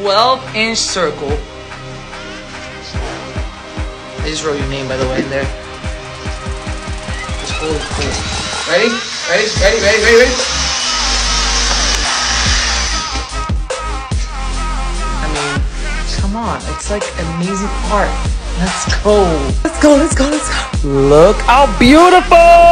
12 inch circle. I just wrote your name, by the way, in there. It's cool, cool. Ready? Ready? Ready? Ready? Ready? Ready? I mean, come on. It's like amazing art. Let's go. Let's go, let's go, let's go. Look how beautiful!